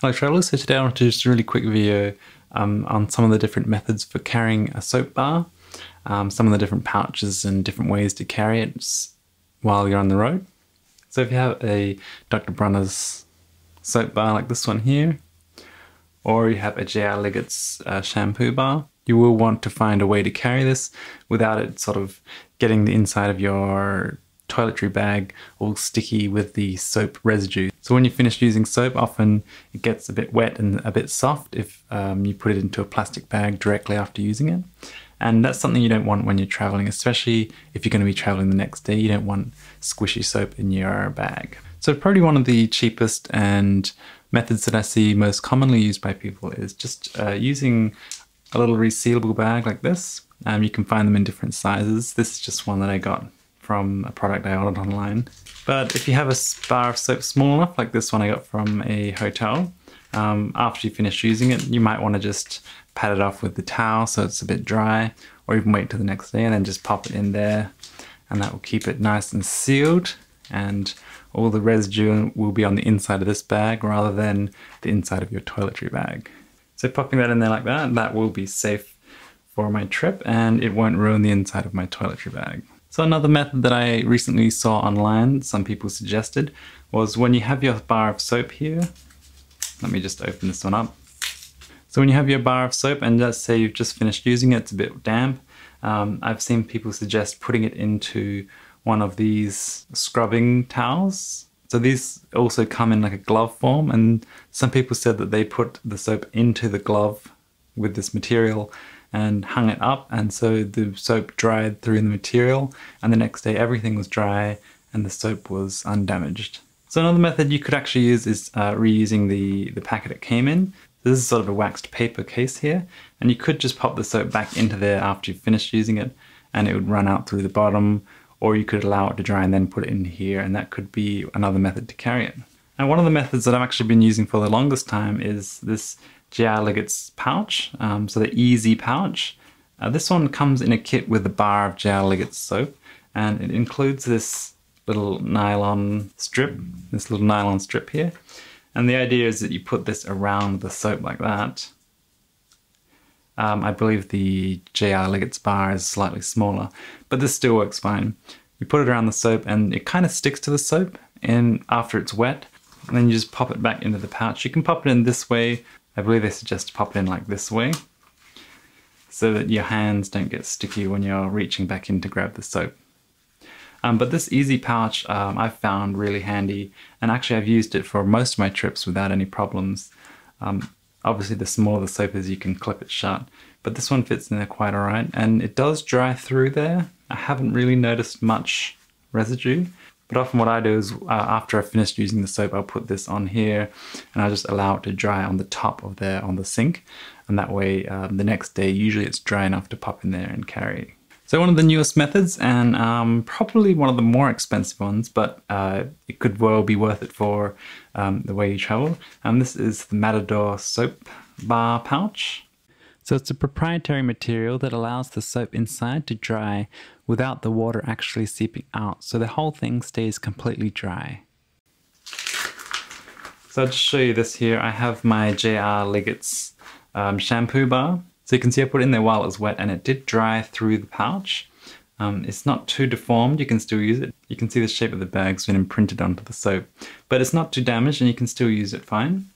Hello travellers, so today I want to do just a really quick video um, on some of the different methods for carrying a soap bar, um, some of the different pouches and different ways to carry it while you're on the road. So if you have a Dr. Bronner's soap bar like this one here, or you have a J.R. Liggett's uh, shampoo bar, you will want to find a way to carry this without it sort of getting the inside of your toiletry bag all sticky with the soap residue. So when you finish using soap, often it gets a bit wet and a bit soft if um, you put it into a plastic bag directly after using it. And that's something you don't want when you're traveling, especially if you're going to be traveling the next day. You don't want squishy soap in your bag. So probably one of the cheapest and methods that I see most commonly used by people is just uh, using a little resealable bag like this. Um, you can find them in different sizes. This is just one that I got from a product I ordered online. But if you have a bar of soap small enough, like this one I got from a hotel, um, after you finish using it, you might want to just pat it off with the towel so it's a bit dry, or even wait till the next day and then just pop it in there, and that will keep it nice and sealed, and all the residue will be on the inside of this bag rather than the inside of your toiletry bag. So popping that in there like that, that will be safe for my trip and it won't ruin the inside of my toiletry bag. So another method that I recently saw online, some people suggested, was when you have your bar of soap here, let me just open this one up. So when you have your bar of soap and let's say you've just finished using it, it's a bit damp, um, I've seen people suggest putting it into one of these scrubbing towels. So these also come in like a glove form and some people said that they put the soap into the glove with this material and hung it up and so the soap dried through the material and the next day everything was dry and the soap was undamaged. So another method you could actually use is uh, reusing the, the packet it came in. This is sort of a waxed paper case here and you could just pop the soap back into there after you've finished using it and it would run out through the bottom or you could allow it to dry and then put it in here and that could be another method to carry it. And one of the methods that I've actually been using for the longest time is this J.R. Liggett's pouch, um, so the EZ pouch. Uh, this one comes in a kit with a bar of J.R. Liggett's soap, and it includes this little nylon strip, this little nylon strip here. And the idea is that you put this around the soap like that. Um, I believe the J.R. Liggett's bar is slightly smaller, but this still works fine. You put it around the soap and it kind of sticks to the soap and after it's wet, and then you just pop it back into the pouch. You can pop it in this way I believe they suggest to pop it in like this way so that your hands don't get sticky when you're reaching back in to grab the soap. Um, but this easy pouch um, I've found really handy and actually I've used it for most of my trips without any problems. Um, obviously the smaller the soap is you can clip it shut but this one fits in there quite alright and it does dry through there. I haven't really noticed much residue but often what I do is uh, after I've finished using the soap, I'll put this on here and I'll just allow it to dry on the top of there on the sink. And that way um, the next day, usually it's dry enough to pop in there and carry. So one of the newest methods and um, probably one of the more expensive ones, but uh, it could well be worth it for um, the way you travel. Um, this is the Matador soap bar pouch. So it's a proprietary material that allows the soap inside to dry without the water actually seeping out. So the whole thing stays completely dry. So I'll just show you this here. I have my JR Liggett's um, shampoo bar. So you can see I put it in there while it was wet and it did dry through the pouch. Um, it's not too deformed, you can still use it. You can see the shape of the bag's been imprinted onto the soap. But it's not too damaged and you can still use it fine.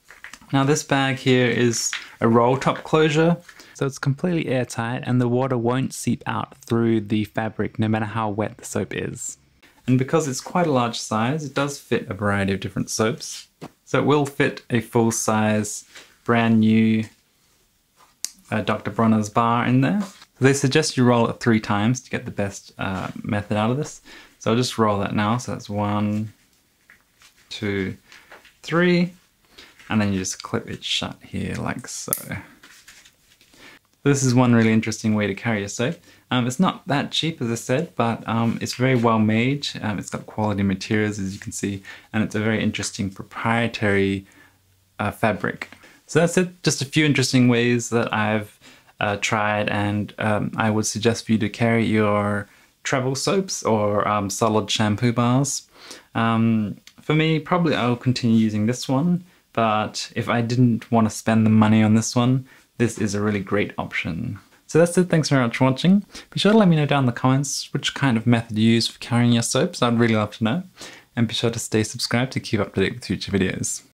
Now this bag here is a roll top closure. So it's completely airtight and the water won't seep out through the fabric no matter how wet the soap is. And because it's quite a large size, it does fit a variety of different soaps. So it will fit a full size, brand new uh, Dr. Bronner's bar in there. So they suggest you roll it three times to get the best uh, method out of this. So I'll just roll that now. So that's one, two, three, and then you just clip it shut here like so. This is one really interesting way to carry a soap. Um, it's not that cheap as I said, but um, it's very well made. Um, it's got quality materials as you can see, and it's a very interesting proprietary uh, fabric. So that's it, just a few interesting ways that I've uh, tried and um, I would suggest for you to carry your travel soaps or um, solid shampoo bars. Um, for me, probably I'll continue using this one but if I didn't want to spend the money on this one, this is a really great option. So that's it, thanks very much for watching. Be sure to let me know down in the comments which kind of method you use for carrying your soaps, I'd really love to know. And be sure to stay subscribed to keep up to date with future videos.